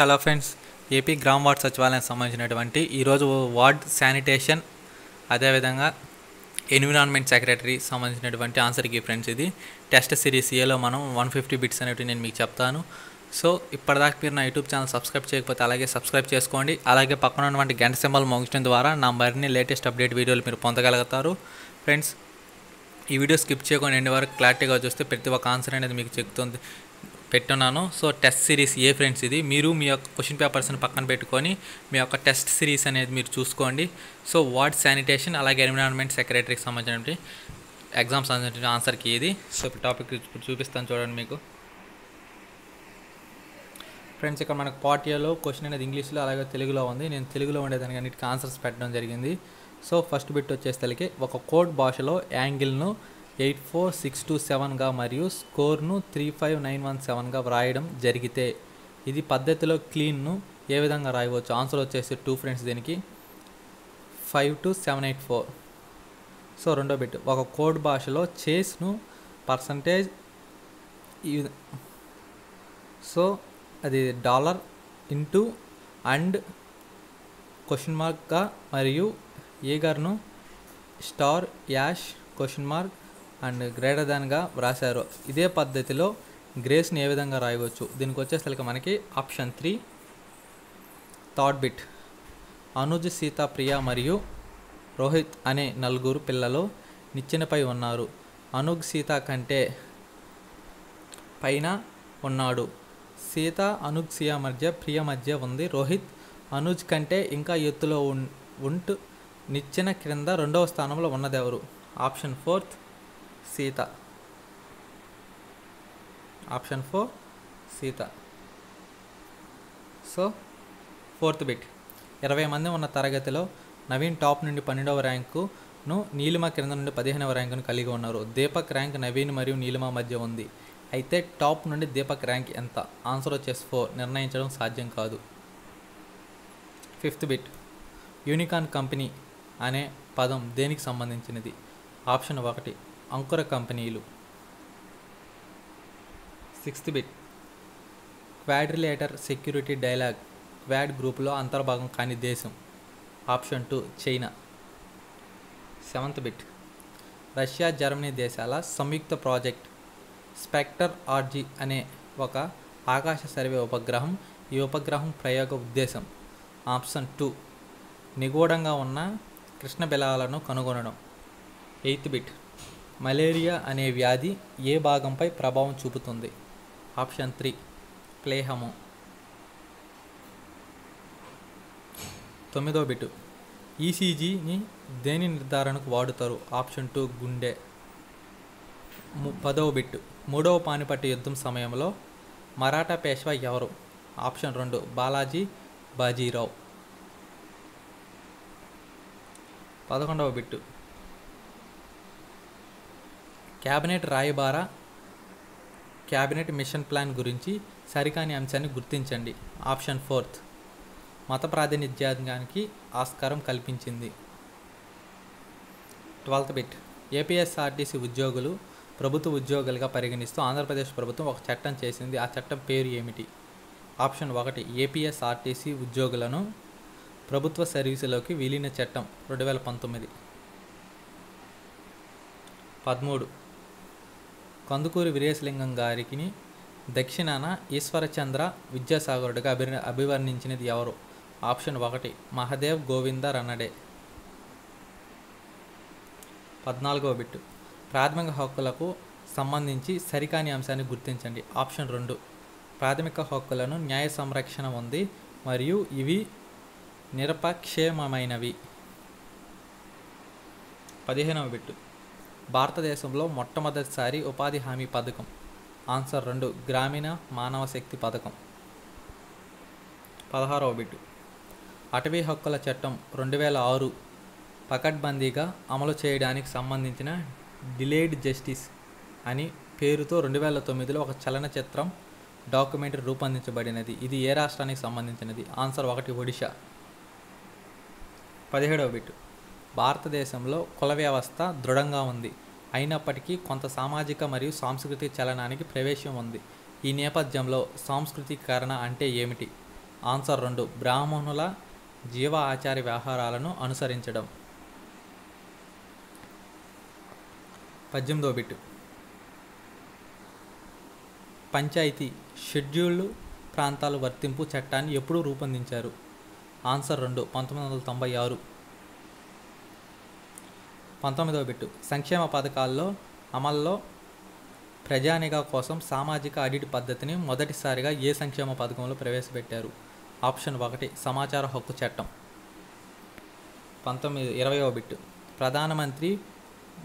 Hello friends AP gram ward సచివాలయానికి సంబంధించినటువంటి ఈరోజు వార్డ్ శానిటేషన్ అదేవిధంగా ఎన్విరాన్మెంట్ సెక్రటరీ సంబంధించినటువంటి ఆన్సర్కి ఫ్రెండ్స్ ఇది. టెస్ట్ సిరీస్ ఏలో మనం వన్ ఫిఫ్టీ బిట్స్ అనేవి నేను మీకు చెప్తాను. సో ఇప్పటిదాకా మీరు నా యూట్యూబ్ ఛానల్ సబ్స్క్రైబ్ చేయకపోతే అలాగే సబ్స్క్రైబ్ చేసుకోండి. అలాగే పక్కన ఉన్నటువంటి గంట సింబల్ మోగించడం ద్వారా నా మరిన్ని లేటెస్ట్ అప్డేట్ వీడియోలు మీరు పొందగలుగుతారు. ఫ్రెండ్స్ ఈ వీడియో స్కిప్ చేయకుండా ఎండి వరకు క్లారిటీగా చూస్తే ప్రతి ఒక్క ఆన్సర్ అనేది మీకు చెప్తుంది. పెట్టున్నాను. సో టెస్ట్ సిరీస్ ఏ ఫ్రెండ్స్ ఇది? మీరు మీ యొక్క క్వశ్చన్ పేపర్స్ని పక్కన పెట్టుకొని మీ యొక్క టెస్ట్ సిరీస్ అనేది మీరు చూసుకోండి. సో వార్డ్ శానిటేషన్ అలాగే ఎన్విరాన్మెంట్ సెక్రటరీకి సంబంధించినటువంటి ఎగ్జామ్స్ సంబంధించిన ఆన్సర్కి ఇది. సో టాపిక్ ఇప్పుడు చూపిస్తాను చూడండి మీకు. ఫ్రెండ్స్ ఇక్కడ మనకు పార్ట్ ఏలో క్వశ్చన్ అనేది ఇంగ్లీష్లో అలాగే తెలుగులో ఉంది. నేను తెలుగులో ఉండేదానికి అన్నిటికీ ఆన్సర్స్ పెట్టడం జరిగింది. సో ఫస్ట్ బిట్ వచ్చేసరికి ఒక కోడ్ భాషలో యాంగిల్ను ఎయిట్ ఫోర్ సిక్స్ టూ సెవెన్గా మరియు స్కోర్ను త్రీ ఫైవ్ నైన్ వన్ సెవెన్గా వ్రాయడం జరిగితే ఇది పద్ధతిలో క్లీన్ను ఏ విధంగా రాయవచ్చు? ఆన్సర్ వచ్చేసి టూ ఫ్రెండ్స్ దీనికి. Five two seven eight four so రెండో బిట్. ఒక కోడ్ భాషలో చేస్ను పర్సంటేజ్ ఈ సో అది డాలర్ ఇంటూ అండ్ క్వశ్చన్ మార్క్గా మరియు ఏగర్ను star hash question mark and greater దాన్గా వ్రాశారు. ఇదే పద్ధతిలో గ్రేస్ని ఏ విధంగా రాయవచ్చు? దీనికి వచ్చేసరికి మనకి option three third bit Anuj Sita Priya మరియు రోహిత్ అనే నలుగురు పిల్లలు నిచ్చెనపై ఉన్నారు. అనుగ్ సీత కంటే పైన ఉన్నాడు. సీత అనుజ్ సియా మధ్య ప్రియ మధ్య ఉంది. రోహిత్ అనుజ్ కంటే ఇంకా ఎత్తులో ఉన్ ఉంటూ నిచ్చెన క్రింద రెండవ స్థానంలో ఉన్నదెవరు? Option fourth Sita. Option four Sita. So fourth bit ఇరవై మంది ఉన్న తరగతిలో నవీన్ టాప్ నుండి పన్నెండవ ర్యాంకును నీలిమ క్రింద నుండి పదిహేనవ ర్యాంకును కలిగి ఉన్నారు. దీపక్ ర్యాంక్ నవీన్ మరియు నీలిమ మధ్య ఉంది. అయితే టాప్ నుండి దీపక్ ర్యాంక్ ఎంత? ఆన్సర్ వచ్చేసి ఫోర్ నిర్ణయించడం సాధ్యం కాదు. ఫిఫ్త్ బిట్ యూనికాన్ కంపెనీ అనే పదం దేనికి సంబంధించినది? ఆప్షన్ ఒకటి. అంకుర కంపెనీలు. Sixth bit. Quadrilateral security dialogue. Quad గ్రూపులో అంతర్భాగం కాని దేశం. Option two China. Seventh bit. Russia Germany దేశాల సంయుక్త ప్రాజెక్ట్. స్పెక్టర్ ఆర్జీ అనే ఒక ఆకాశ సర్వే ఉపగ్రహం. ఈ ఉపగ్రహం ప్రయోగ ఉద్దేశం. ఆప్షన్ టూ నిగూఢంగా ఉన్న కృష్ణ బిలాలను కనుగొనడం. Eighth bit. మలేరియా అనే వ్యాధి ఏ భాగంపై ప్రభావం చూపుతుంది? ఆప్షన్ త్రీ ప్లేహము. తొమ్మిదో బిట్ ఈసీజీని దేని నిర్ధారణకు వాడుతారు? ఆప్షన్ టూ గుండె. పదవ బిట్ మూడవ పానిపట్టు యుద్ధం సమయంలో మరాఠా పేష్వా ఎవరు? ఆప్షన్ రెండు బాలాజీ బాజీరావు. పదకొండవ బిట్టు. క్యాబినెట్ రాయబార క్యాబినెట్ మిషన్ ప్లాన్ గురించి సరికాని అంశాన్ని గుర్తించండి. Option fourth. మత ప్రాతినిధ్యానికి ఆస్కారం కల్పించింది. Twelfth bit. ఏపీఎస్ఆర్టీసీ ఉద్యోగులు ప్రభుత్వ ఉద్యోగులుగా పరిగణిస్తూ ఆంధ్రప్రదేశ్ ప్రభుత్వం ఒక చట్టం చేసింది. ఆ చట్టం పేరు ఏమిటి? ఆప్షన్ ఒకటి. ఏపీఎస్ఆర్టీసీ ఉద్యోగులను ప్రభుత్వ సర్వీసులోకి విలీన చట్టం. రెండు వేల పంతొమ్మిది. పదమూడు. కందుకూరి వీరేశలింగం గారికి దక్షిణాన ఈశ్వరచంద్ర విద్యాసాగరుడిగా అభి అభివర్ణించినది ఎవరు? ఆప్షన్ ఒకటి మహదేవ్ గోవింద రన్నడే. పద్నాలుగవ బిట్టు. ప్రాథమిక హక్కులకు సంబంధించి సరికాని అంశాన్ని గుర్తించండి. ఆప్షన్ రెండు ప్రాథమిక హక్కులను న్యాయ సంరక్షణ ఉంది మరియు ఇవి నిరపక్షేమమైనవి. పదిహేనవ బిట్టు. భారతదేశంలో మొట్టమొదటిసారి ఉపాధి హామీ పథకం. ఆన్సర్ రెండు గ్రామీణ మానవ శక్తి పథకం. పదహారవ బిట్టు. అటవీ హక్కుల చట్టం రెండు వేల ఆరు పకడ్బందీగా అమలు చేయడానికి సంబంధించిన డిలేడ్ జస్టిస్ అని పేరుతో రెండు వేల తొమ్మిదిలో ఒక చలనచిత్రం డాక్యుమెంటరీ రూపొందించబడినది. ఇది ఏ రాష్ట్రానికి సంబంధించినది? ఆన్సర్ ఒకటి ఒడిషా పదిహేడవ బిట్ భారతదేశంలో కుల వ్యవస్థ దృఢంగా ఉంది. అయినప్పటికీ కొంత సామాజిక మరియు సాంస్కృతిక చలనానికి ప్రవేశం ఉంది. ఈ నేపథ్యంలో సాంస్కృతికరణ అంటే ఏమిటి? ఆన్సర్ రెండు. బ్రాహ్మణుల జీవ ఆచార వ్యవహారాలను అనుసరించడం. పద్దెనిమిదో బిట్టు. పంచాయతీ షెడ్యూల్డ్ ప్రాంతాల వర్తింపు చట్టాన్ని ఎప్పుడు రూపొందించారు? ఆన్సర్ రెండు. పంతొమ్మిది వందల తొంభై ఆరు. పంతొమ్మిదవ బిట్టు. సంక్షేమ పథకాల్లో అమల్లో ప్రజానిగా కోసం సామాజిక ఆడిట్ పద్ధతిని మొదటిసారిగా ఏ సంక్షేమ పథకంలో ప్రవేశపెట్టారు? ఆప్షన్ ఒకటి సమాచార హక్కు చట్టం. పంతొమ్మిది ఇరవయవ బిట్టు. ప్రధానమంత్రి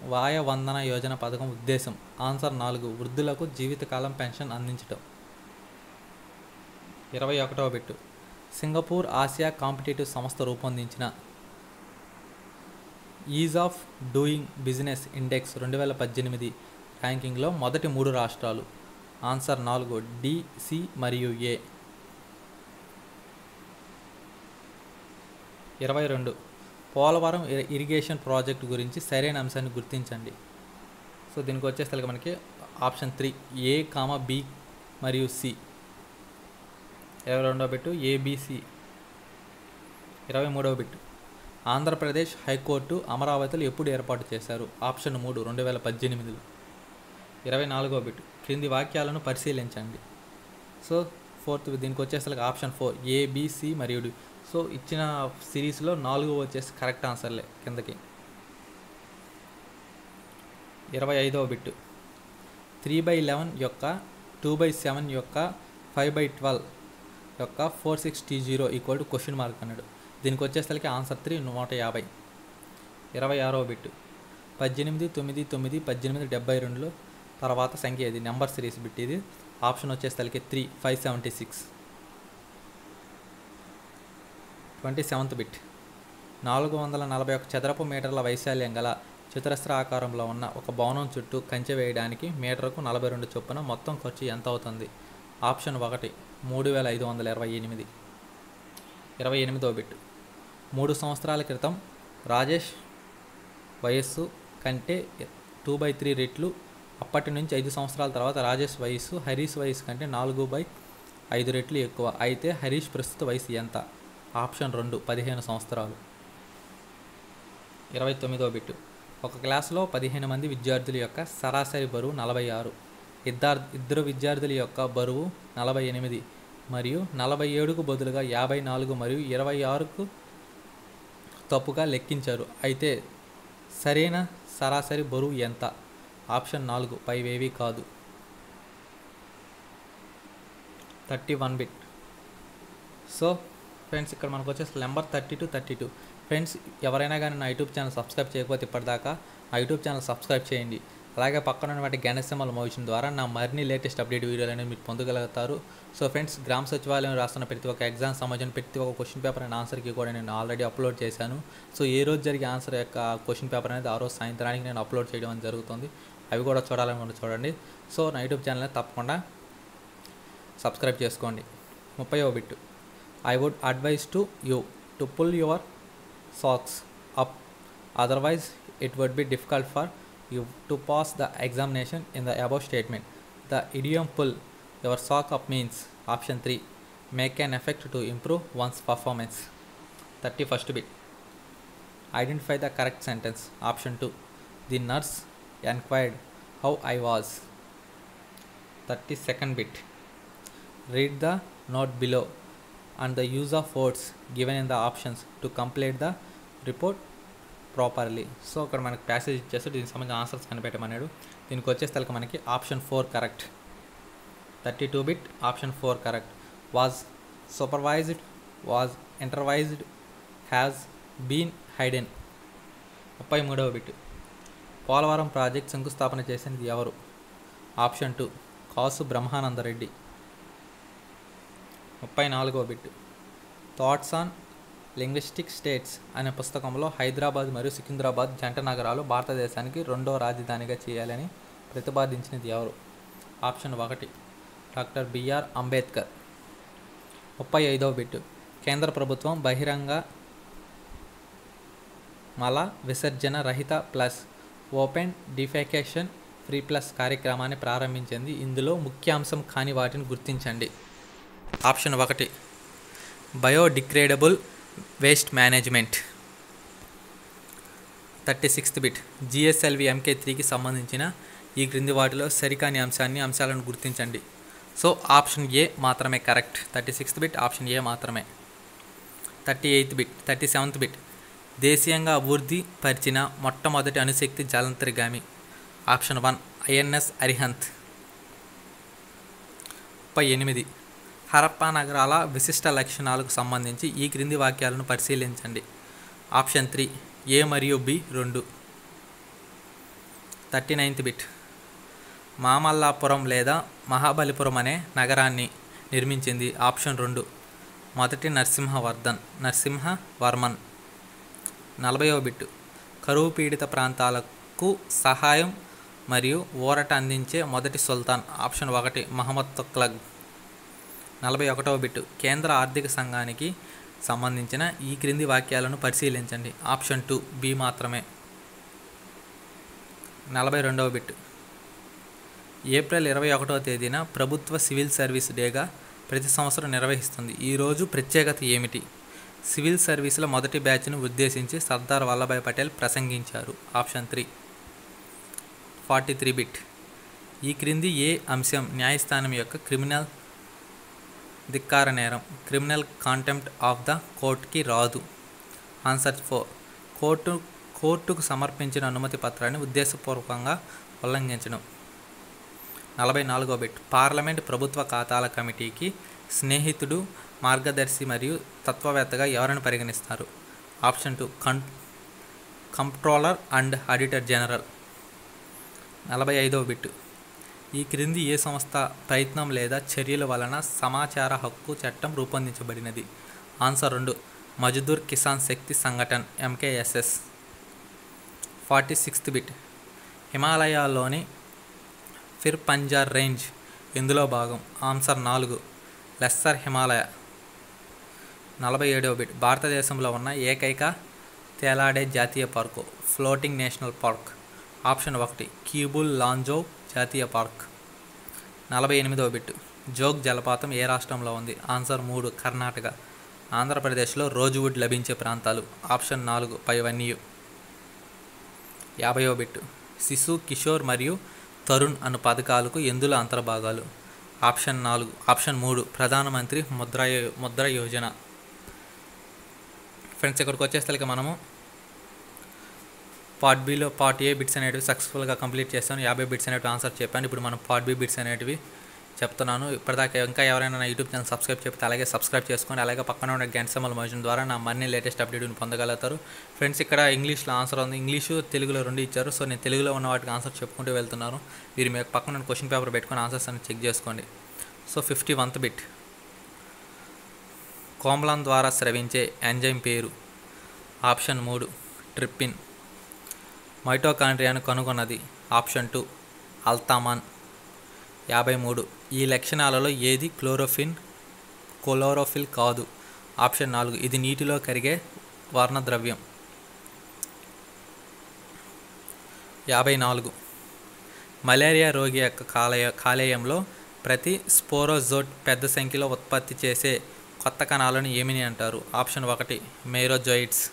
వాయ వందన యోజన పథకం ఉద్దేశం. ఆన్సర్ నాలుగు వృద్ధులకు జీవితకాలం పెన్షన్ అందించడం ఇరవై ఒకటవ బిట్టు. సింగపూర్ ఆసియా కాంపిటేటివ్ సంస్థ రూపొందించిన ease of doing business index రెండు వేల పద్దెనిమిది ర్యాంకింగ్లో మొదటి మూడు రాష్ట్రాలు. ఆన్సర్ నాలుగు డిసి మరియు ఏ. ఇరవై రెండు. పోలవరం ఇరిగేషన్ ప్రాజెక్ట్ గురించి సరైన అంశాన్ని గుర్తించండి. సో దీనికి వచ్చేసరికి మనకి option three A comma B మరియు సి. ఇరవై రెండవ బిట్టు? ఏబిసి ఇరవై మూడవ బిట్టు. ఆంధ్రప్రదేశ్ హైకోర్టు అమరావతిలో ఎప్పుడు ఏర్పాటు చేశారు? ఆప్షన్ మూడు రెండు వేల పద్దెనిమిదిలో. ఇరవై నాలుగో బిట్. క్రింది వాక్యాలను పరిశీలించండి. సో ఫోర్త్ దీనికి వచ్చేసరికి option four A B C మరియు డి. సో ఇచ్చిన సిరీస్లో నాలుగు వచ్చేసి కరెక్ట్ ఆన్సర్లే కిందకి. ఇరవై ఐదవ బిట్. త్రీ బై లెవెన్ యొక్క టూ బై సెవెన్ యొక్క ఫైవ్ బై ట్వెల్వ్ యొక్క four sixty zero equal to question mark అన్నాడు. దీనికి వచ్చేసరికి ఆన్సర్ త్రీ నూట యాభై. ఇరవై ఆరో బిట్ పద్దెనిమిది తొమ్మిది తొమ్మిది పద్దెనిమిది డెబ్బై రెండులో తర్వాత సంఖ్య ఇది నెంబర్ సిరీస్ బిట్ ఇది. ఆప్షన్ వచ్చేసరికి three five seventy six. Twenty seventh bit. నాలుగు వందల నలభై ఒక చదరపు మీటర్ల వైశాల్యం గల చతురస్ర ఆకారంలో ఉన్న ఒక భవనం చుట్టూ కంచె వేయడానికి మీటర్కు నలభై రెండు చొప్పున మొత్తం ఖర్చు ఎంత అవుతుంది? ఆప్షన్ ఒకటి మూడు వేల ఐదు వందల ఇరవై ఎనిమిది. ఇరవై ఎనిమిదో బిట్. మూడు సంవత్సరాల క్రితం రాజేష్ వయస్సు కంటే టూ బై త్రీ రెట్లు అప్పటి నుంచి ఐదు సంవత్సరాల తర్వాత రాజేష్ వయస్సు హరీష్ వయస్సు కంటే నాలుగు బై ఐదు రెట్లు ఎక్కువ. అయితే హరీష్ ప్రస్తుత వయసు ఎంత? ఆప్షన్ రెండు పదిహేను సంవత్సరాలు. ఇరవై తొమ్మిదో బిట్టు. ఒక క్లాసులో పదిహేను మంది విద్యార్థుల యొక్క సరాసరి బరువు నలభై ఆరు. ఇద్దరు ఇద్దరు విద్యార్థుల యొక్క బరువు నలభై ఎనిమిది. మరియు నలభై ఏడుకు బదులుగా యాభై నాలుగు మరియు ఇరవై ఆరుకు తప్పుగా లెక్కించారు. అయితే సరైన సరాసరి బరువు ఎంత? ఆప్షన్ నాలుగు పైవేవి కాదు. Thirty one bit. So friends ఇక్కడ మనకు వచ్చేసి number thirty to thirty two. Friends ఎవరైనా కానీ నా యూట్యూబ్ ఛానల్ సబ్స్క్రైబ్ చేయకపోతే ఇప్పటిదాకా నా యూట్యూబ్ ఛానల్ సబ్స్క్రైబ్ చేయండి. అలాగే పక్కన ఉన్నటువంటి గణేశమ్మల మోషన్ ద్వారా నా మరిన్ని లేటెస్ట్ అప్డేట్ వీడియోలు మీరు పొందగలుగుతారు. సో ఫ్రెండ్స్ గ్రామ సచివాలయం రాస్తున్న ప్రతి ఒక్క ఎగ్జామ్ సంబంధించిన ప్రతి ఒక్క క్వశ్చన్ పేపర్ అండ్ ఆన్సర్కి కూడా నేను ఆల్రెడీ అప్లోడ్ చేశాను. సో ఏ రోజు జరిగే ఆన్సర్ యొక్క క్వశ్చన్ పేపర్ అనేది ఆ రోజు సాయంత్రానికి నేను అప్లోడ్ చేయడం జరుగుతుంది. అవి కూడా చూడాలనుకుంటే చూడండి. సో నా యూట్యూబ్ ఛానల్ తప్పకుండా సబ్స్క్రైబ్ చేసుకోండి. ముప్పై bit. I would advise to you to pull your socks up otherwise it would be difficult for you to pass the examination in the above statement. The idiom pull your sock up means option 3 make an effect to improve one's performance. 31st bit identify the correct sentence option 2 the nurse inquired how I was. 32nd bit read the note below and the use of words given in the options to complete the report properly so అక్కడ మనకి passage ఇచ్చేస్తే దీనికి సంబంధించిన answers కనిపెట్టమన్నాడు. దీనికి వచ్చేసరికి మనకి option four correct thirty two bit option four correct was supervised was intervised has been hidden ముప్పై మూడవ బిట్ పోలవరం ప్రాజెక్ట్ శంకుస్థాపన చేసినది ఎవరు? Option two Kasu Brahmananda Reddy. ముప్పై నాలుగో bit thoughts on linguistic states అనే పుస్తకంలో హైదరాబాద్ మరియు సికింద్రాబాద్ జంట నగరాలు భారతదేశానికి రెండో రాజధానిగా చేయాలని ప్రతిపాదించినది ఎవరు? ఆప్షన్ ఒకటి డాక్టర్ బిఆర్ అంబేద్కర్. ముప్పై ఐదవ బిట్టు కేంద్ర ప్రభుత్వం బహిరంగ మల విసర్జన రహిత plus open defecation free plus కార్యక్రమాన్ని ప్రారంభించింది. ఇందులో ముఖ్యాంశం కాని వాటిని గుర్తించండి. ఆప్షన్ ఒకటి biodegradable waste management thirty sixth bit GSLV MK త్రీకి సంబంధించిన ఈ క్రింది వాటిలో సరికాని అంశాన్ని అంశాలను గుర్తించండి. సో ఆప్షన్ ఏ మాత్రమే correct thirty sixth bit option A మాత్రమే. Thirty eighth bit thirty seventh bit దేశీయంగా అభివృద్ధి పరిచిన మొట్టమొదటి అణుశక్తి జలంతరిగామి. ఆప్షన్ వన్ ఐఎన్ఎస్ అరిహంత్ ముప్పై ఎనిమిది. హరప్పా నగరాల విశిష్ట లక్షణాలకు సంబంధించి ఈ క్రింది వాక్యాలను పరిశీలించండి. ఆప్షన్ త్రీ ఏ మరియు బి రెండు. Thirty ninth bit. మామల్లాపురం లేదా మహాబలిపురం అనే నగరాన్ని నిర్మించింది. ఆప్షన్ రెండు మొదటి నరసింహవర్ధన్ నరసింహవర్మన్. నలభైవ బిట్టు కరువు పీడిత ప్రాంతాలకు సహాయం మరియు ఊరట అందించే మొదటి సుల్తాన్. ఆప్షన్ ఒకటి మహమ్మద్ తుక్లగ్. నలభై ఒకటవ బిట్టు. కేంద్ర ఆర్థిక సంఘానికి సంబంధించిన ఈ క్రింది వాక్యాలను పరిశీలించండి. ఆప్షన్ టూ బి మాత్రమే. నలభై రెండవ బిట్ ఏప్రిల్ ఇరవై ఒకటవ తేదీన ప్రభుత్వ సివిల్ సర్వీస్ డేగా ప్రతి సంవత్సరం నిర్వహిస్తుంది. ఈరోజు ప్రత్యేకత ఏమిటి? సివిల్ సర్వీసుల మొదటి బ్యాచ్ను ఉద్దేశించి సర్దార్ వల్లభాయ్ పటేల్ ప్రసంగించారు. Option three forty three bit. ఈ క్రింది ఏ అంశం న్యాయస్థానం యొక్క క్రిమినల్ ధిక్కార నేరం. క్రిమినల్ కాంటెంప్ట్ ఆఫ్ ద కోర్ట్కి రాదు. Answer four. కోర్టు కోర్టుకు సమర్పించిన అనుమతి పత్రాన్ని ఉద్దేశపూర్వకంగా ఉల్లంఘించడం. నలభై నాలుగో బిట్. పార్లమెంట్ ప్రభుత్వ ఖాతాల కమిటీకి స్నేహితుడు మార్గదర్శి మరియు తత్వవేత్తగా ఎవరిని పరిగణిస్తారు? Option two. Com comptroller and auditor general. నలభై ఐదవ బిట్టు ఈ క్రింది ఏ సంస్థ ప్రయత్నం లేదా చర్యల వలన సమాచార హక్కు చట్టం రూపొందించబడినది? ఆన్సర్ రెండు. Mazdoor Kisan Shakti Sangathan MKSS forty sixth bit. హిమాలయాల్లోని Pir Panjal range. ఇందులో భాగం. ఆన్సర్ నాలుగు. లెస్సర్ హిమాలయ. నలభై ఏడవ బిట్. భారతదేశంలో ఉన్న ఏకైక తేలాడే జాతీయ park floating national park. Option ఒకటి. క్యూబుల్ లాంజో జాతీయ పార్క్. నలభై ఎనిమిదవ బిట్ జోగ్ జలపాతం ఏ రాష్ట్రంలో ఉంది? ఆన్సర్ మూడు కర్ణాటక. ఆంధ్రప్రదేశ్లో రోజువుడ్ లభించే ప్రాంతాలు. ఆప్షన్ నాలుగు పైవన్నీ యాభైవ బిట్ శిశు కిషోర్ మరియు తరుణ్ అను పథకాలకు ఎందుల అంతర్భాగాలు? ఆప్షన్ నాలుగు ఆప్షన్ మూడు ప్రధానమంత్రి ముద్ర యో- ముద్ర యోజన. ఫ్రెండ్స్ ఇక్కడికి వచ్చేసరికి మనము part below part A bits అనేటివి సక్సెస్ఫుల్గా కంప్లీట్ చేస్తాను. యాభై బిట్స్ అనేటివి ఆన్సర్ చెప్పాను. ఇప్పుడు మనం పార్ట్ బి బిట్స్ అనేటివి చెప్తున్నాను. ఇప్పటిదాకా ఇంకా ఎవరైనా నా యూట్యూబ్ ఛానల్ సబ్స్క్రైబ్ చెప్తే అలాగే సబ్స్క్రైబ్ చేసుకోండి అలాగే పక్కన ఉన్న గంట సమ్మల్ మోషన్ ద్వారా నా మరిన్ని లేటెస్ట్ అప్డేట్ని పొందగలుగుతారు. ఫ్రెండ్స్ ఇక్కడ ఇంగ్లీష్లో ఆన్సర్ ఉంది. ఇంగ్లీషు తెలుగులో రెండు ఇచ్చారు. సో నేను తెలుగులో ఉన్న వాటికి ఆన్సర్ చెప్పుకుంటూ వెళ్తున్నాను. మీరు మీకు పక్కన క్వశ్చన్ పేపర్ పెట్టుకొని ఆన్సర్స్ అని చెక్ చేసుకోండి. సో ఫిఫ్టీ వన్త్ బిట్ కోమ్లాన్ ద్వారా స్రవించే ఎంజైమ్ పేరు. ఆప్షన్ మూడు ట్రిప్పిన్. మైటోకాండ్రియాను కనుగొన్నది. ఆప్షన్ టూ అల్తామాన్ యాభై మూడు ఈ లక్షణాలలో ఏది క్లోరోఫిన్ క్లోరోఫిల్ కాదు. ఆప్షన్ నాలుగు ఇది నీటిలో కరిగే వర్ణద్రవ్యం. యాభై నాలుగు మలేరియా రోగి యొక్క కాలయ కాలేయంలో ప్రతి స్పోరోజోట్ పెద్ద సంఖ్యలో ఉత్పత్తి చేసే కొత్త కణాలను ఏమిని అంటారు? ఆప్షన్ ఒకటి మేరోజోయిడ్స్.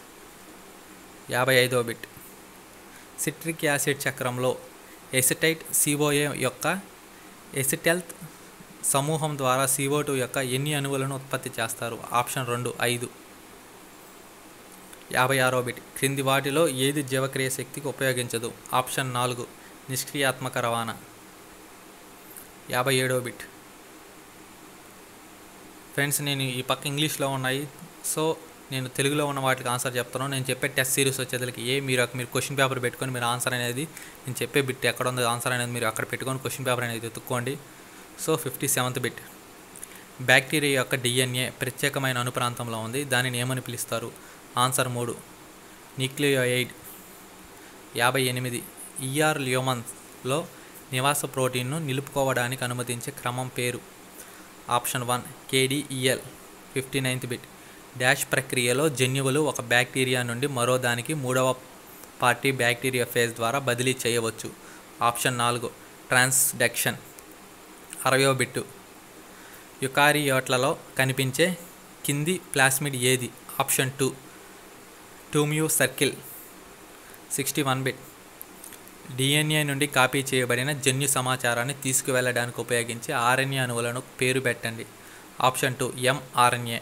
యాభై ఐదో బిట్. సిట్రిక్ యాసిడ్ చక్రంలో ఎసిటైట్ సిఓఏ యొక్క ఎసిటెల్త్ సమూహం ద్వారా సిఓ టూ యొక్క ఎన్ని అణువులను ఉత్పత్తి చేస్తారు? ఆప్షన్ రెండు ఐదు. యాభై ఆరో బిట్. క్రింది వాటిలో ఏది జీవక్రియ శక్తికి ఉపయోగించదు? ఆప్షన్ నాలుగు నిష్క్రియాత్మక రవాణా. యాభై ఏడో బిట్. ఫ్రెండ్స్ నేను ఈ పక్క ఇంగ్లీష్లో ఉన్నాయి. సో నేను తెలుగులో ఉన్న వాటికి ఆన్సర్ చెప్తాను. నేను చెప్పే టెస్ట్ సిరీస్ వచ్చేసరికి ఏ మీరు మీరు క్వశ్చన్ పేపర్ పెట్టుకొని మీరు ఆన్సర్ అనేది నేను చెప్పే బిట్ ఎక్కడ ఉందో ఆన్సర్ అనేది మీరు అక్కడ పెట్టుకొని క్వశ్చన్ పేపర్ అనేది ఎత్తుక్కోండి so fifty seventh bit. Bacteria యొక్క డిఎన్ఏ ప్రత్యేకమైన అనుప్రాంతంలో ఉంది. దానిని ఏమని పిలుస్తారు. ఆన్సర్ మూడు. న్యూక్లియోయిడ్ యాభై ఎనిమిది ఈఆర్ ల్యూమన్స్లో నివాస ప్రోటీన్ను నిలుపుకోవడానికి అనుమతించే క్రమం పేరు. Option one KDEL fifty ninth bit. Dash ప్రక్రియలో జన్యువులు ఒక బ్యాక్టీరియా నుండి మరో దానికి మూడవ పార్టీ బ్యాక్టీరియా ఫేజ్ ద్వారా బదిలీ చేయవచ్చు. ఆప్షన్ నాలుగు ట్రాన్స్డక్షన్. అరవయో బిట్టు. యుకారియోట్లలో కనిపించే కింది ప్లాస్మిడ్ ఏది? Option two టూమ్యూ circle. Sixty one bit. DNA నుండి కాపీ చేయబడిన జన్యు సమాచారాన్ని తీసుకువెళ్ళడానికి ఉపయోగించే ఆర్ఎన్ఏ అణువులను పేరు పెట్టండి. Option two mRNA.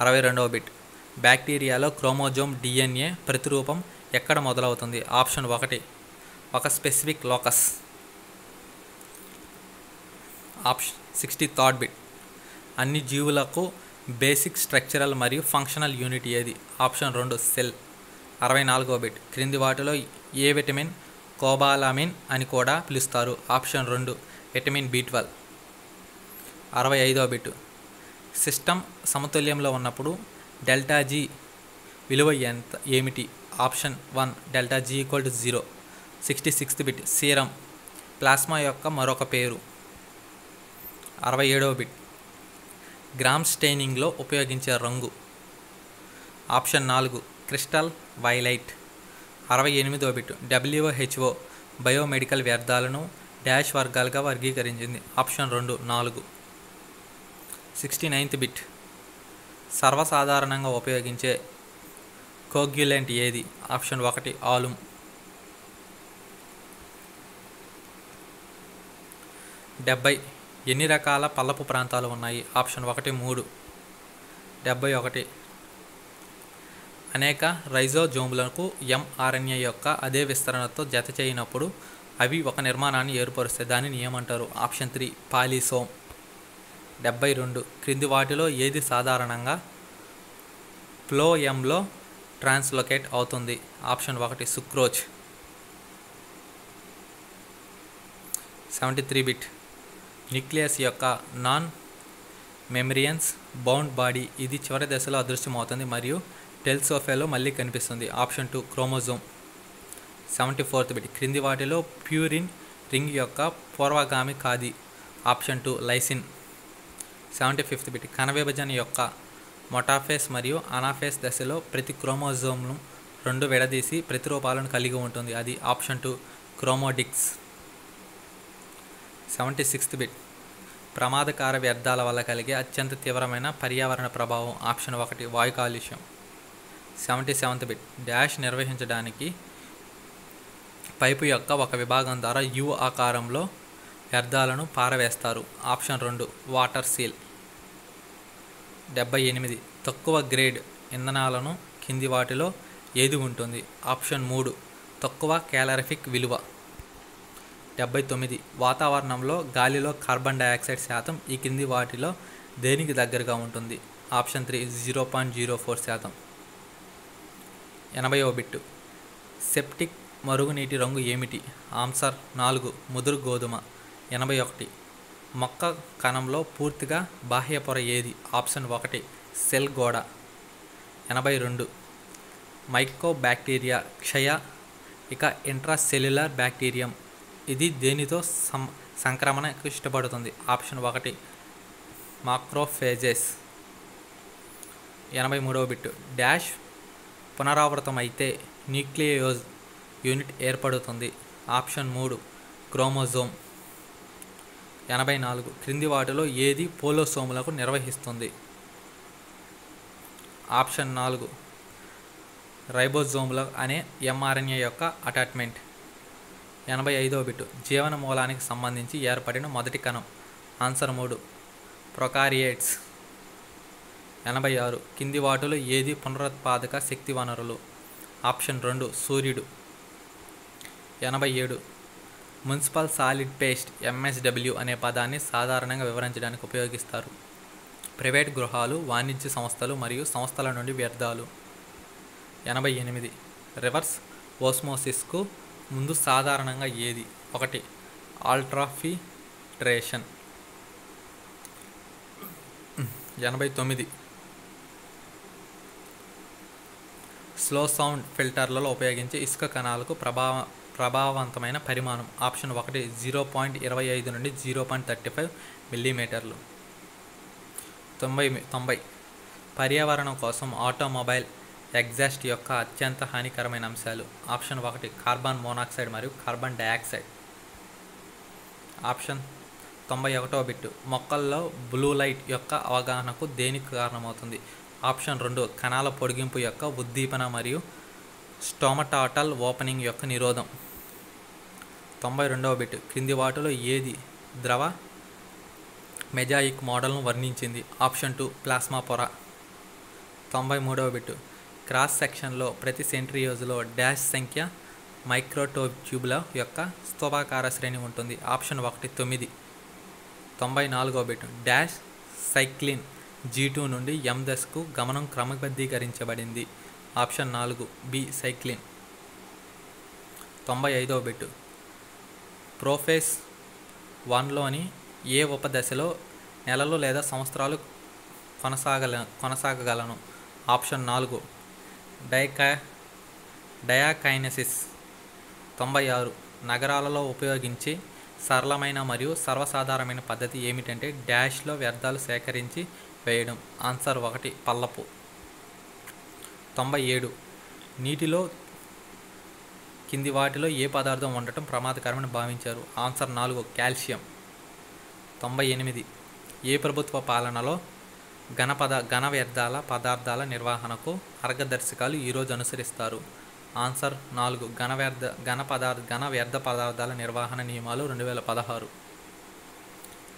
అరవై రెండవ బిట్. బ్యాక్టీరియాలో క్రోమోజోమ్ డిఎన్ఏ ప్రతిరూపం ఎక్కడ మొదలవుతుంది? ఆప్షన్ ఒకటి. ఒక specific locus. Option sixty third bit. అన్ని జీవులకు బేసిక్ స్ట్రక్చరల్ మరియు ఫంక్షనల్ యూనిట్ ఏది? ఆప్షన్ రెండు సెల్. అరవై నాలుగో బిట్. క్రింది వాటిలో ఏ విటమిన్? కోబాలామిన్ అని కూడా పిలుస్తారు. ఆప్షన్ రెండు విటమిన్ బి ట్వెల్వ్. అరవై ఐదో బిట్. సిస్టమ్ సమతుల్యంలో ఉన్నప్పుడు డెల్టా జీ విలువ ఎంత ఏమిటి? Option one delta G equal to zero. Sixty sixth bit serum plasma యొక్క మరొక పేరు. అరవై ఏడవ బిట్. గ్రామ్ స్టెయినింగ్లో ఉపయోగించే రంగు. ఆప్షన్ నాలుగు క్రిస్టల్ వైలైట్. అరవై ఎనిమిదో బిట్ డబ్ల్యూహెచ్ఓ బయోమెడికల్ వ్యర్థాలను డ్యాష్ వర్గాలుగా వర్గీకరించింది. ఆప్షన్ రెండు నాలుగు. Sixty ninth bit. సర్వసాధారణంగా ఉపయోగించే కోగ్యులెంట్ ఏది? ఆప్షన్ ఒకటి ఆలుమ్. డెబ్బై. ఎన్ని రకాల పల్లపు ప్రాంతాలు ఉన్నాయి? ఆప్షన్ ఒకటి మూడు. డెబ్బై ఒకటి. అనేక రైజోజోములకు ఎంఆర్ఎన్ఏ యొక్క అదే విస్తరణతో జత చేయనప్పుడు అవి ఒక నిర్మాణాన్ని ఏర్పరుస్తాయి. దానిని ఏమంటారు? Option three polysome. డెబ్బై రెండు క్రింది వాటిలో ఏది సాధారణంగా ప్లోయంలో ట్రాన్స్లొకేట్ అవుతుంది? ఆప్షన్ ఒకటి sucrose. Seventy three bit. Nucleus యొక్క నాన్ మెమరియన్స్ బౌండ్ బాడీ ఇది చివరి దశలో అదృశ్యమవుతుంది మరియు టెల్సోఫేలో మళ్ళీ కనిపిస్తుంది. Option two chromosome. Seventy fourth bit. క్రింది వాటిలో ప్యూరిన్ రింగ్ యొక్క పూర్వగామి కాది option two lysine. Seventy fifth bit కణ విభజన యొక్క మొటాఫేస్ మరియు అనాఫేస్ దశలో ప్రతి క్రోమోజోమ్ను రెండు విడదీసి ప్రతిరూపాలను కలిగి ఉంటుంది. అది option two chromatids. Seventy sixth bit ప్రమాదకార వ్యర్థాల వల్ల కలిగే అత్యంత తీవ్రమైన పర్యావరణ ప్రభావం ఆప్షన్ ఒకటి వాయు కాలుష్యం. సెవెంటీ సెవెంత్ బిట్ డాష్ నిర్వహించడానికి పైపు యొక్క ఒక విభాగం ద్వారా యు ఆకారంలో వ్యర్థాలను పారవేస్తారు. ఆప్షన్ రెండు వాటర్ సీల్. డెబ్బై ఎనిమిది తక్కువ గ్రేడ్ ఇంధనాలను కింది వాటిలో ఏది ఉంటుంది? ఆప్షన్ మూడు తక్కువ క్యాలరిఫిక్ విలువ. డెబ్బై తొమ్మిది వాతావరణంలో గాలిలో కార్బన్ డయాక్సైడ్ శాతం ఈ కింది వాటిలో దేనికి దగ్గరగా ఉంటుంది? Option three zero point zero four శాతం. ఎనభైవ బిట్టు. సెప్టిక్ మరుగునీటి రంగు ఏమిటి? ఆన్సర్ నాలుగు ముదురు గోధుమ. ఎనభై ఒకటి. మొక్క కణంలో పూర్తిగా బాహ్య పొర ఏది? ఆప్షన్ ఒకటి సెల్ గోడ. ఎనభై రెండు. మైకో బ్యాక్టీరియా క్షయ ఇక ఇంట్రాసెల్యులర్ బ్యాక్టీరియం. ఇది దేనితో సం సంక్రమణకు ఇష్టపడుతుంది? ఆప్షన్ ఒకటి మాక్రోఫేజెస్. ఎనభై మూడవ బిట్ డాష్ పునరావృతమైతే న్యూక్లియోజ్ యూనిట్ ఏర్పడుతుంది. ఆప్షన్ మూడు క్రోమోజోమ్. ఎనభై నాలుగు క్రింది వాటిలో ఏది పోలోసోములకు నిర్వహిస్తుంది? ఆప్షన్ నాలుగు. రైబోజోముల అనే ఎంఆర్ఎన్ఏ యొక్క అటాచ్మెంట్. ఎనభై ఐదో బిట్టు. జీవన మూలానికి సంబంధించి ఏర్పడిన మొదటి కణం. ఆన్సర్ మూడు. ప్రొకారియేట్స్. ఎనభై ఆరు కింది వాటిలో ఏది పునరుత్పాదక శక్తి వనరులు? ఆప్షన్ రెండు. సూర్యుడు. ఎనభై ఏడు మున్సిపల్ సాలిడ్ పేస్ట్ ఎంఎస్డబ్ల్యూ అనే పదాన్ని సాధారణంగా వివరించడానికి ఉపయోగిస్తారు. ప్రైవేట్ గృహాలు వాణిజ్య సంస్థలు మరియు సంస్థల నుండి వ్యర్థాలు. ఎనభై ఎనిమిది. రివర్స్ ఓస్మోసిస్కు ముందు సాధారణంగా ఏది? ఒకటి ఆల్ట్రాఫిట్రేషన్. ఎనభై తొమ్మిది. స్లో సౌండ్ ఫిల్టర్లలో ఉపయోగించే ఇసుక కణాలకు ప్రభావ ప్రభావవంతమైన పరిమాణం. ఆప్షన్ ఒకటి జీరో పాయింట్ ఇరవై ఐదు నుండి జీరో పాయింట్ థర్టీ ఫైవ్ మిల్లీమీటర్లు. తొంభై తొంభై. పర్యావరణం కోసం ఆటోమొబైల్ ఎగ్జాస్ట్ యొక్క అత్యంత హానికరమైన అంశాలు. ఆప్షన్ ఒకటి కార్బన్ మోనాక్సైడ్ మరియు కార్బన్ డయాక్సైడ్. ఆప్షన్ తొంభై ఒకటో బిట్టు. మొక్కల్లో బ్లూ లైట్ యొక్క అవగాహనకు దేనికి కారణమవుతుంది? ఆప్షన్ రెండు కణాల పొడిగింపు యొక్క ఉద్దీపన మరియు స్టోమటాటల్ ఓపెనింగ్ యొక్క నిరోధం. తొంభై రెండవ బిట్. క్రింది వాటిలో ఏది ద్రవ మెజాయిక్ మోడల్ను వర్ణించింది? ఆప్షన్ టూ ప్లాస్మా పొర. తొంభై మూడవ బిట్. క్రాస్ సెక్షన్లో ప్రతి సెంట్రియోజ్లో డాష్ సంఖ్య మైక్రోటోబ్యూబుల యొక్క స్తూపాకార శ్రేణి ఉంటుంది. ఆప్షన్ ఒకటి తొమ్మిది. తొంభై నాలుగో bit. Dash cyclin G two నుండి ఎం దశకు గమనం క్రమబద్ధీకరించబడింది. ఆప్షన్ నాలుగు బి సైక్లిన్. తొంభై ఐదవ బిట్ ప్రోఫేస్ వన్లోని ఏ ఉపదశలో నెలలు లేదా సంవత్సరాలు కొనసాగల కొనసాగగలను? ఆప్షన్ నాలుగు డైకా డయాకైనసిస్. తొంభై ఆరు నగరాలలో ఉపయోగించి సరళమైన మరియు సర్వసాధారణమైన పద్ధతి ఏమిటంటే డ్యాష్లో వ్యర్థాలు సేకరించి వేయడం. ఆన్సర్ ఒకటి పల్లపు. తొంభై ఏడు. నీటిలో కింది వాటిలో ఏ పదార్థం ఉండటం ప్రమాదకరమని భావించారు? ఆన్సర్ నాలుగు కాల్షియం. తొంభై ఎనిమిది. ఏ ప్రభుత్వ పాలనలో ఘన పద ఘన వ్యర్థాల పదార్థాల నిర్వహణకు మార్గదర్శకాలు ఈరోజు అనుసరిస్తారు? ఆన్సర్ నాలుగు ఘన వ్యర్థ ఘన పదార్థ ఘన వ్యర్థ పదార్థాల నిర్వహణ నియమాలు రెండు వేల పదహారు.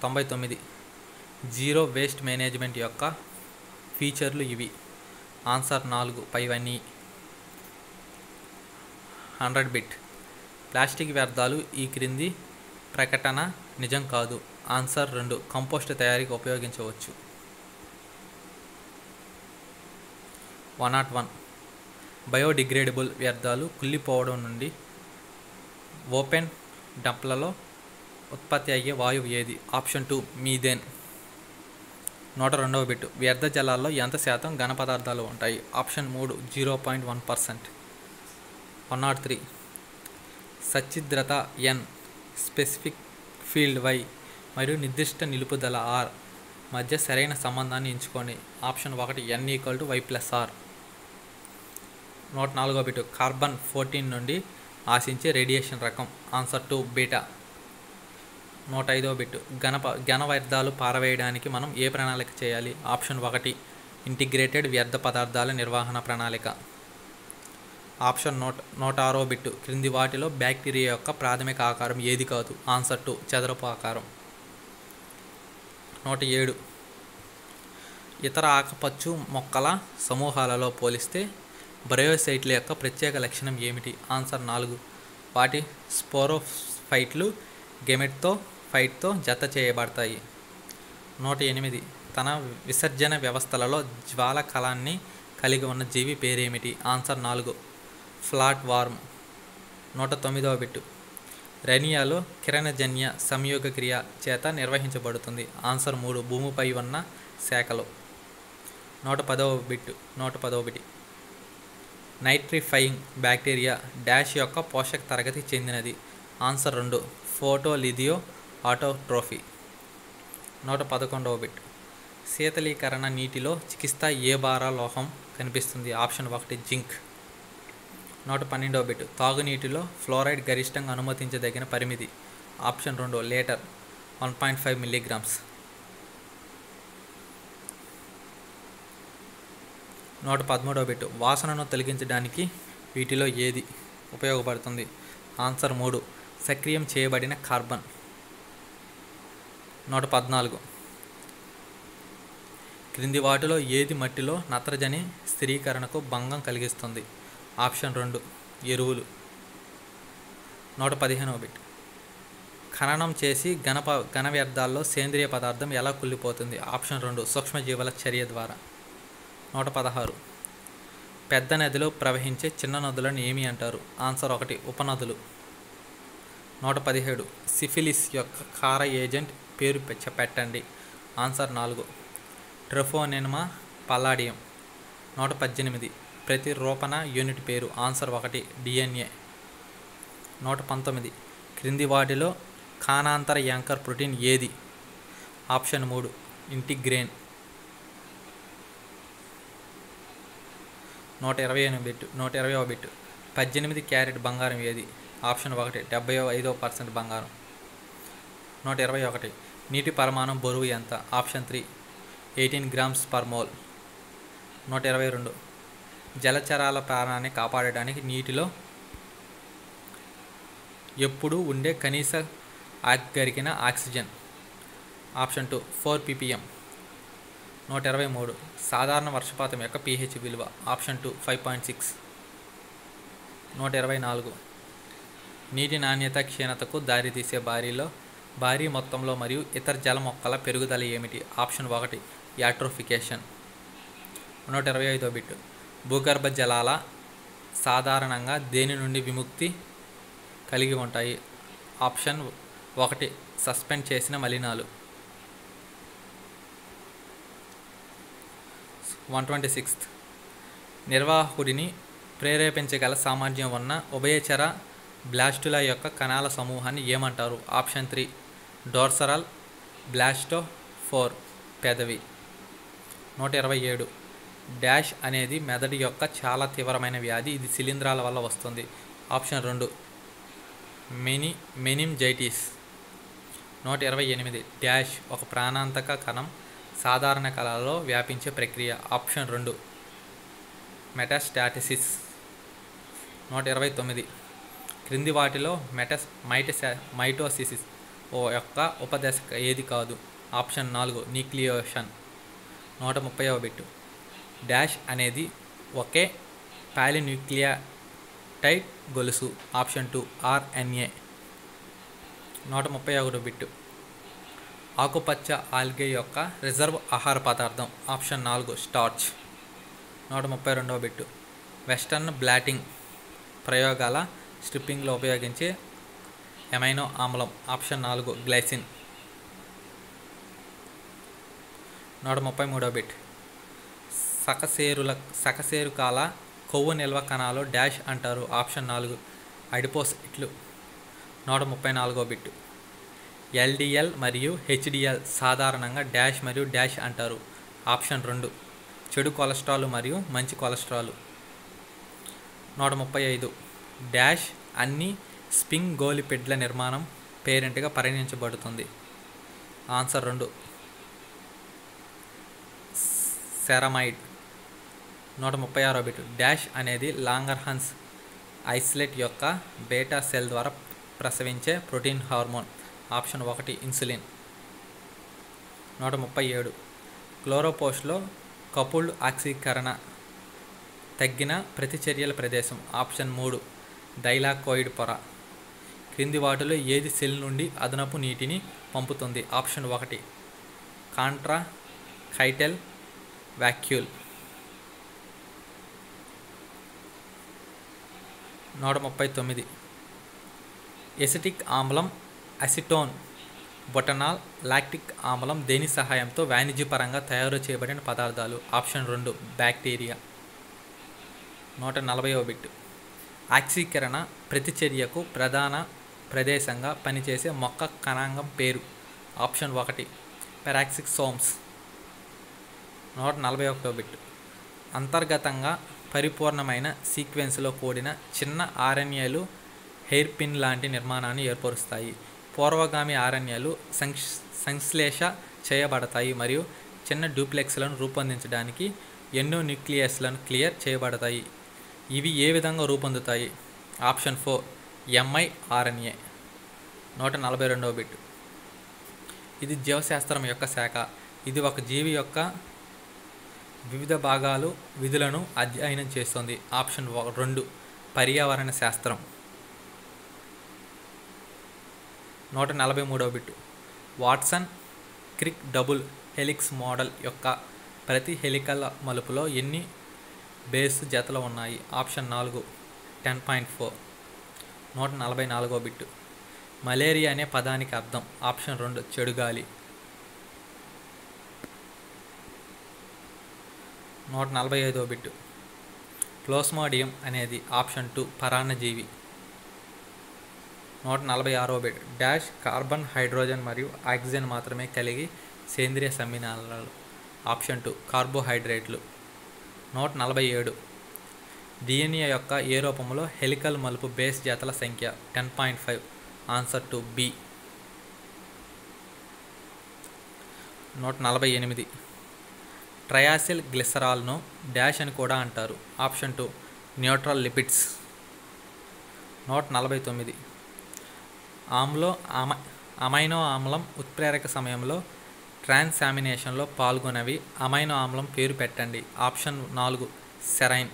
తొంభై తొమ్మిది. జీరో వేస్ట్ మేనేజ్మెంట్ యొక్క ఫీచర్లు ఇవి. ఆన్సర్ నాలుగు పైవన్నీ హండ్రెడ్ బిట్. ప్లాస్టిక్ వ్యర్థాలు ఈ క్రింది ప్రకటన నిజం కాదు. ఆన్సర్ రెండు కంపోస్ట్ తయారీకి ఉపయోగించవచ్చు. One not one. బయోడిగ్రేడబుల్ వ్యర్థాలు కుళ్ళిపోవడం నుండి ఓపెన్ డంప్లలో ఉత్పత్తి అయ్యే వాయువు ఏది? ఆప్షన్ టూ మీదేన్ నూట రెండవ బిట్ వ్యర్థ జలాల్లో ఎంత శాతం ఘన పదార్థాలు ఉంటాయి? ఆప్షన్ మూడు zero point one percent. One nought three. సచ్చిద్రత N. Specific field Y మరియు నిర్దిష్ట నిలుపుదల ఆర్. మధ్య సరైన సంబంధాన్ని ఎంచుకొని ఆప్షన్ ఒకటి N equal to Y plus R. నూట నాలుగో బిట్ కార్బన్ ఫోర్టీన్ నుండి ఆశించే రేడియేషన్ రకం. Answer two beta. నూట ఐదో బిట్ ఘన ఘన వ్యర్థాలు పారవేయడానికి మనం ఏ ప్రణాళిక చేయాలి? ఆప్షన్ ఒకటి ఇంటిగ్రేటెడ్ వ్యర్థ పదార్థాల నిర్వహణ ప్రణాళిక. ఆప్షన్ నూట నూట ఆరో బిట్టు. క్రింది వాటిలో బ్యాక్టీరియా యొక్క ప్రాథమిక ఆకారం ఏది కాదు? ఆన్సర్ టు చదరపు ఆకారం. నూట ఏడు ఇతర ఆకుపచ్చు మొక్కల సమూహాలలో పోలిస్తే బ్రయోసైట్ల యొక్క ప్రత్యేక లక్షణం ఏమిటి? ఆన్సర్ నాలుగు. వాటి స్పోరోఫైట్లు గెమెట్తో ఫైట్తో జత చేయబడతాయి. నూట ఎనిమిది. తన విసర్జన వ్యవస్థలలో జ్వాల కళాన్ని కలిగి ఉన్న జీవి పేరేమిటి? ఆన్సర్ నాలుగు. Flat worm. నూట తొమ్మిదవ బిట్టు. రెనియాలో కిరణజన్య సంయోగ క్రియ చేత నిర్వహించబడుతుంది. ఆన్సర్ మూడు. భూమిపై ఉన్న శాఖలు. నూట పదవ బిట్టు. నూట పదవ బిటి. నైట్రిఫైయింగ్ బ్యాక్టీరియా డాష్ యొక్క పోషక తరగతికి చెందినది. ఆన్సర్ రెండు. Photolitho auto trophy. నూట పదకొండవ బిట్. శీతలీకరణ నీటిలో చికిత్స ఏ బారా లోహం కనిపిస్తుంది? ఆప్షన్ ఒకటి జింక్. నూట పన్నెండవ బిట్. తాగునీటిలో ఫ్లోరైడ్ గరిష్టంగా అనుమతించదగిన పరిమితి. ఆప్షన్ రెండు litre one point five milligrams. నూట పదమూడవ బిట్. వాసనను తొలగించడానికి వీటిలో ఏది ఉపయోగపడుతుంది? ఆన్సర్ మూడు. సక్రియం చేయబడిన కార్బన్. నూట పద్నాలుగు. క్రింది వాటిలో ఏది మట్టిలో నత్రజని స్థిరీకరణకు భంగం కలిగిస్తుంది? ఆప్షన్ రెండు ఎరువులు. నూట పదిహేనవ బిట్. ఖననం చేసి ఘనప ఘన వ్యర్థాల్లో సేంద్రియ పదార్థం ఎలా కుళ్ళిపోతుంది? ఆప్షన్ రెండు సూక్ష్మజీవుల చర్య ద్వారా. నూట పదహారు. పెద్ద నదిలో ప్రవహించే చిన్న నదులను ఏమి అంటారు? ఆన్సర్ ఒకటి ఉపనదులు. నూట పదిహేడు. సిఫిలిస్ యొక్క కార ఏజెంట్ పేరు పెచ్చ- పెట్టండి. ఆన్సర్ నాలుగు. ట్రెఫోనెనమా పల్లాడియం నూట పద్దెనిమిది. ప్రతి రూపణ యూనిట్ పేరు. ఆన్సర్ ఒకటి. డిఎన్ఏ. నూట పంతొమ్మిది. క్రింది వాటిలో కానాంతర యాంకర్ ప్రోటీన్ ఏది? ఆప్షన్ మూడు. ఇంటిగ్రేన్. నూట ఇరవై ఎనిమిది బిట్ నూట ఇరవై బిట్ పద్దెనిమిది క్యారెట్ బంగారం ఏది? ఆప్షన్ ఒకటి. డెబ్బై ఐదో పర్సెంట్ బంగారం. నూట ఇరవై ఒకటి. నీటి పరిమాణం బరువు ఎంత? Option three eighteen grams per mole. నూట ఇరవై రెండు. జలచరాల ప్రాణాన్ని కాపాడడానికి నీటిలో ఎప్పుడు ఉండే కనీస Garikina oxygen. Option two four ppm నూట ఇరవై మూడు. సాధారణ వర్షపాతం యొక్క పీహెచ్ విలువ. Option two five point six. నూట ఇరవై నాలుగు. నీటి నాణ్యత క్షీణతకు దారితీసే భారీలో భారీ మొత్తంలో మరియు ఇతర జల మొక్కల పెరుగుదల ఏమిటి? ఆప్షన్ ఒకటి యాట్రోఫికేషన్. నూట ఇరవై ఐదో బిట్. భూగర్భ జలాల సాధారణంగా దేని నుండి విముక్తి కలిగి ఉంటాయి? ఆప్షన్ ఒకటి సస్పెండ్ చేసిన మలినాలు. One twenty sixth. నిర్వాహకుడిని ప్రేరేపించగల సామర్థ్యం ఉన్న ఉభయచర బ్లాస్టుల యొక్క కణాల సమూహాన్ని ఏమంటారు? Option three dorsal blastopore పెదవి. నూట ఇరవై ఏడు. డాష్ అనేది మెదడు యొక్క చాలా తీవ్రమైన వ్యాధి. ఇది శిలీంధ్రాల వల్ల వస్తుంది. ఆప్షన్ రెండు. మెని మెనింజైటిస్. నూట ఇరవై ఎనిమిది. డాష్ ఒక ప్రాణాంతక కణం సాధారణ కళలో వ్యాపించే ప్రక్రియ. ఆప్షన్ రెండు. మెటాస్టాటిసిస్. నూట ఇరవై తొమ్మిది. క్రింది వాటిలో మెటస్ మైటసా మైటోసిసిస్. ఓ యొక్క ఉపదేశక ఏది కాదు. ఆప్షన్ నాలుగు న్యూక్లియోషన్. నూట ముప్పైవ బిట్టు. డాష్ అనేది ఒకే పాలిన్యూక్లియటైడ్ గొలుసు. Option two RNA. నూట ముప్పై ఒకటో బిట్టు. ఆకుపచ్చ ఆల్గే యొక్క రిజర్వ్ ఆహార పదార్థం. ఆప్షన్ నాలుగు స్టార్చ్. నూట ముప్పై రెండవ బిట్టు. వెస్టర్న్ బ్లాటింగ్ ప్రయోగాల స్ట్రిప్పింగ్లో ఉపయోగించే ఎమైనో ఆమ్లం ఆప్షన్ నాలుగు గ్లైసిన్. నూట ముప్పై మూడో బిట్. సకసేరుల సకసేరుకాల కొవ్వు నిల్వ కణాలు డాష్ అంటారు ఆప్షన్ నాలుగు అడిపోసైట్లు నూట ముప్పై నాలుగో బిట్. ఎల్డిఎల్ మరియు హెచ్డిఎల్ సాధారణంగా డాష్ మరియు డాష్ అంటారు ఆప్షన్ రెండు. చెడు కొలెస్ట్రాల్ మరియు మంచి కొలెస్ట్రాల్. నూట ముప్పై ఐదు. డాష్ అన్ని స్పింగ్ గోలిపెడ్ల నిర్మాణం పేరెంట్గా పరిగణించబడుతుంది. ఆన్సర్ రెండు. సెరమైడ్. నూట ముప్పై ఆరో బిట్. డాష్ అనేది లాంగర్హన్స్ ఐస్లెట్ యొక్క బేటా సెల్ ద్వారా ప్రసవించే ప్రోటీన్ హార్మోన్. ఆప్షన్ ఒకటి ఇన్సులిన్. నూట ముప్పై ఏడు. క్లోరోపోస్ట్లో కపుల్డ్ ఆక్సీకరణ తగ్గిన ప్రతిచర్యల ప్రదేశం. ఆప్షన్ మూడు. డైలాకోయిడ్ పొర. క్రింది వాటిలో ఏది సెల్ నుండి అదనపు నీటిని పంపుతుంది? ఆప్షన్ ఒకటి కాంట్రా కైటెల్ వాక్యూల్. నూట ముప్పై తొమ్మిది. ఎసిటిక్ ఆమ్లం అసిటోన్ బొటనాల్ లాక్టిక్ ఆమ్లం దేని సహాయంతో వాణిజ్యపరంగా తయారు చేయబడిన పదార్థాలు? ఆప్షన్ రెండు బ్యాక్టీరియా. నూట నలభైవ బిట్. ఆక్సీకరణ ప్రతిచర్యకు ప్రధాన ప్రదేశంగా పనిచేసే మొక్క కణాంగం పేరు. ఆప్షన్ ఒకటి పెరాక్సిక్ సోమ్స్. నూట నలభై ఒకటో బిట్. అంతర్గతంగా పరిపూర్ణమైన సీక్వెన్స్లో కూడిన చిన్న ఆర్ఎన్ఏలు హెయిర్ పిన్ లాంటి నిర్మాణాన్ని ఏర్పరుస్తాయి. పూర్వగామి ఆర్ఎన్ఏలు సంక్ష్ సంశ్లేష చేయబడతాయి మరియు చిన్న డూప్లెక్స్లను రూపొందించడానికి ఎన్నో న్యూక్లియస్లను క్లియర్ చేయబడతాయి. ఇవి ఏ విధంగా రూపొందుతాయి? ఆప్షన్ ఫోర్ ఎంఐఆర్ఎన్ఏ నూట నలభై రెండవ బిట్. ఇది జీవశాస్త్రం యొక్క శాఖ. ఇది ఒక జీవి యొక్క వివిధ భాగాలు విధులను అధ్యయనం చేస్తుంది. ఆప్షన్ రెండు పర్యావరణ శాస్త్రం. నూట నలభై మూడవ bit Watson Crick double helix model యొక్క ప్రతి హెలికల్ మలుపులో ఎన్ని బేస్ జతలు ఉన్నాయి? ఆప్షన్ నాలుగు టెన్ పాయింట్ ఫోర్. నూట నలభై నాలుగో బిట్టు. మలేరియా అనే పదానికి అర్థం. ఆప్షన్ రెండు చెడుగాలి. నూట నలభై ఐదో బిట్టు. క్లోస్మోడియం అనేది ఆప్షన్ టూ పరాన్నజీవి. నూట నలభై ఆరో బిట్. డాష్ కార్బన్ హైడ్రోజన్ మరియు ఆక్సిజన్ మాత్రమే కలిగి సేంద్రియ సమ్మినాలు ఆప్షన్ టూ కార్బోహైడ్రేట్లు. నూట నలభై ఏడు. డిఎన్ఏ యొక్క ఏ రూపంలో హెలికల్ మలుపు బేస్ జాతల సంఖ్య ten point five answer two B నూట నలభై ఎనిమిది. ట్రయాసిల్ గ్లిసరాల్ను డాష్ అని కూడా అంటారు. ఆప్షన్ టూ న్యూట్రల్ లిపిడ్స్ నూట నలభై తొమ్మిది. ఆమ్లో అమ అమైనో ఆమ్లం ఉత్ప్రేరక సమయంలో ట్రాన్సామినేషన్లో పాల్గొనవి. అమైనో ఆమ్లం పేరు పెట్టండి. ఆప్షన్ నాలుగు సెరైన్.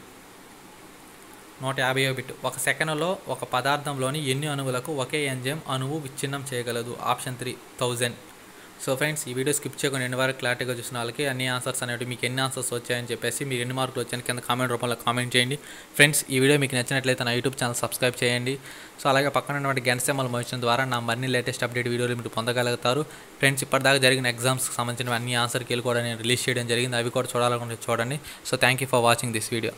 నూట యాభై బిట్ ఒక సెకనులో ఒక పదార్థంలోని ఎన్ని అణువులకు ఒకే ఎంజైమ్ అణువు విచ్ఛిన్నం చేయగలదు? Option three thousand. So friends ఈ వీడియో స్కిప్ చేయకుండా ఎన్ని వరకు క్లారిటీగా చూసిన వాళ్ళకి అన్ని ఆన్సర్స్ అనేవి మీకు ఎన్ని ఆన్సర్స్ వచ్చాయని చెప్పేసి మీరు ఎన్ని మార్కులు వచ్చాయని కింద కామెంట్ రూపంలో కామెంట్ చేయండి. ఫ్రెండ్స్ ఈ వీడియో మీకు నచ్చినట్లయితే నా యూట్యూబ్ ఛానల్ సబ్స్క్రైబ్ చేయండి. సో అలాగే పక్కన ఉన్నటువంటి గంట సింబల్ ద్వారా నా మరిన్ని లేటెస్ట్ అప్డేట్ వీడియోలు మీరు పొందగలుగుతారు. ఫ్రెండ్స్ ఇప్పటిదాకా జరిగిన ఎగ్జామ్స్కి సంబంధించిన అన్ని ఆన్సర్ వెళ్ళి కూడా నేను రిలీజ్ చేయడం జరిగింది. అవి కూడా చూడాలనుకుంటే చూడండి. So thank you for watching this video.